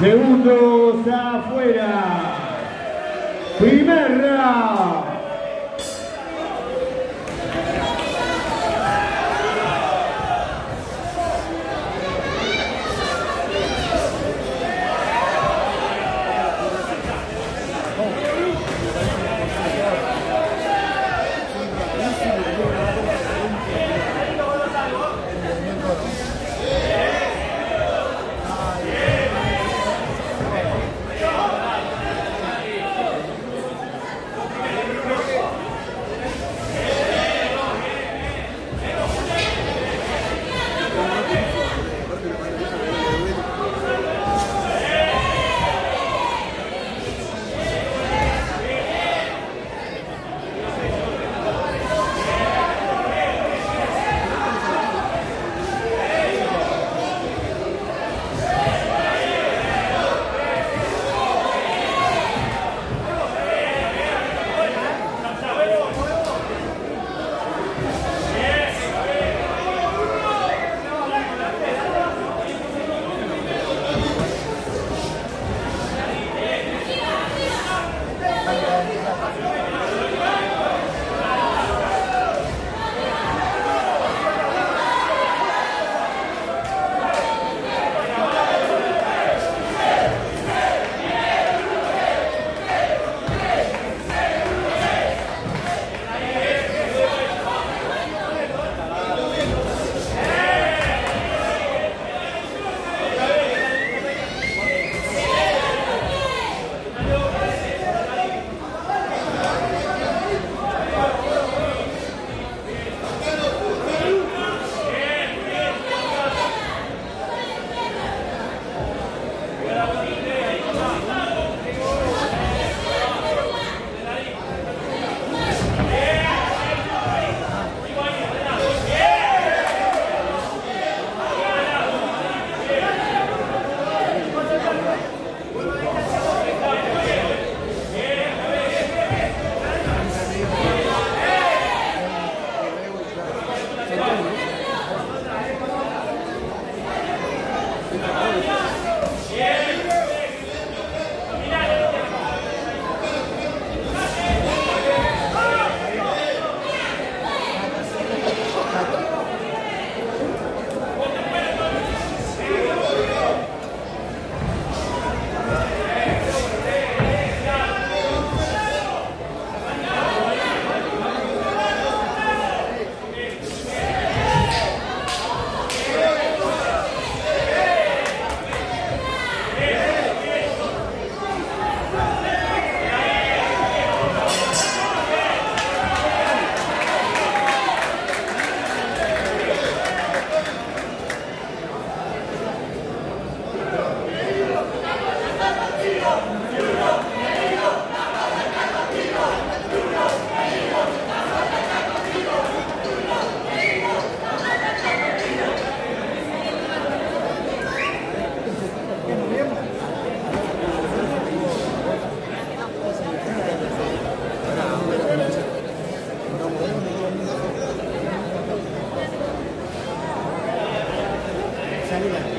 Segundos afuera. Segundos afuera.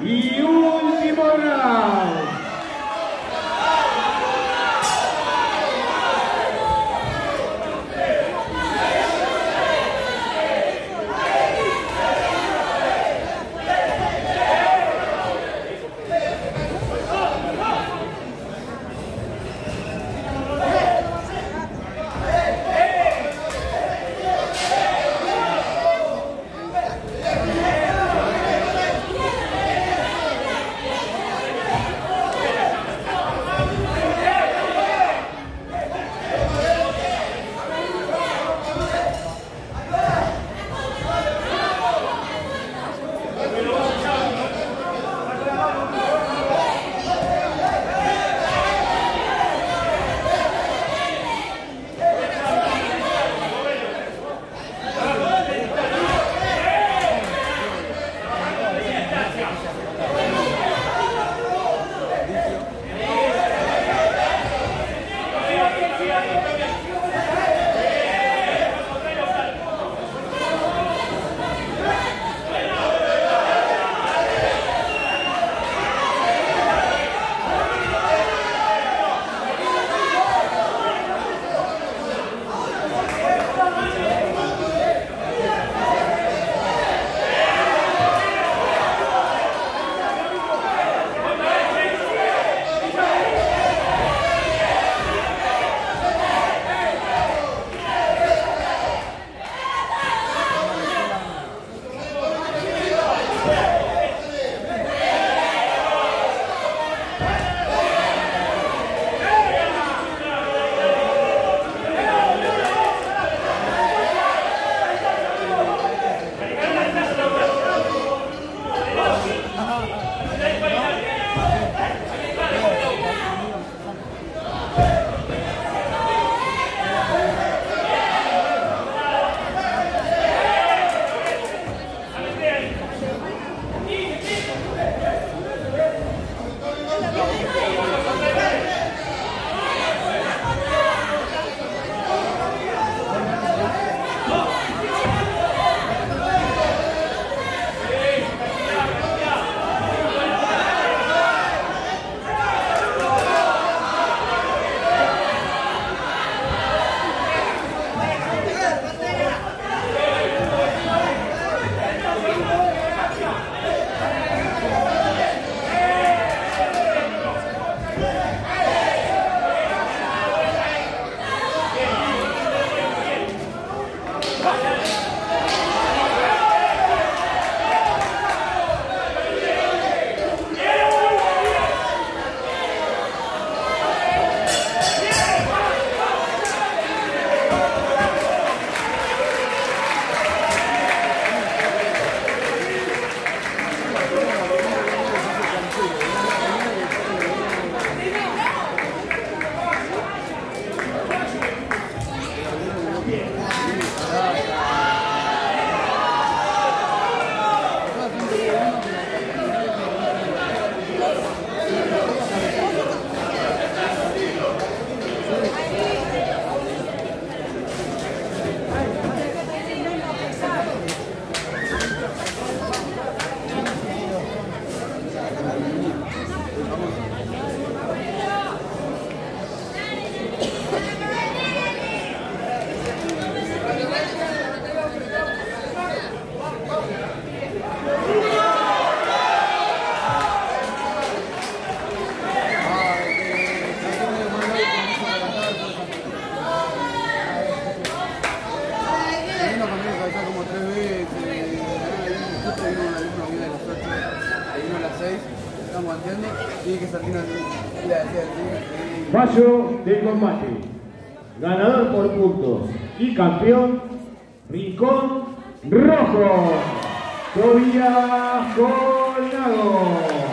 You. Fallo del combate. Ganador por puntos y campeón, Rincón Rojo. Tobías Colnado.